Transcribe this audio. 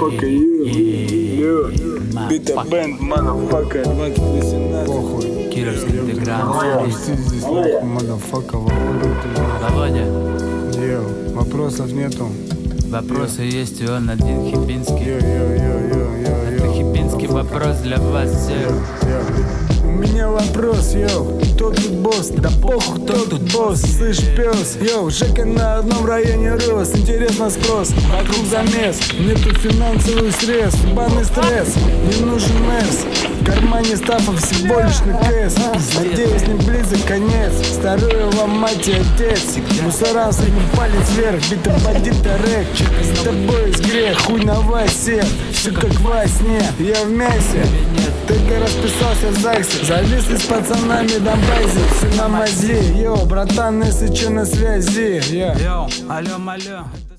motherfucker, you. Yeah. Бита бенд, motherfucker, 2018. Похуй. Кировский интегрант. Здесь. Володя, Йо, вопросов нету. вопросы есть, и он один хипинский. Йо, йо, йо, йо, йо, Это йо. хипинский вопрос для вас всех. Йо. У меня вопрос, йоу, кто тут босс? Да похуй, кто тут босс? Слышь, пес, йоу, Жека на одном районе рос. Интересно спрос, вокруг замес. Нету финансовых средств, банный стресс Не нужен месс В кармане стафов всего лишь на кэс. Надеюсь, не близок конец. Старую вам мать и отец. Мусора средний палец вверх Бита бандита рэк. С тобой есть грех, хуй на васе. Все как во сне, я в мясе. Ты расписался в ЗАГСе Зависли с пацанами на базе Все на мази Йо, братан, если че на связи. Йоу, алло, алло.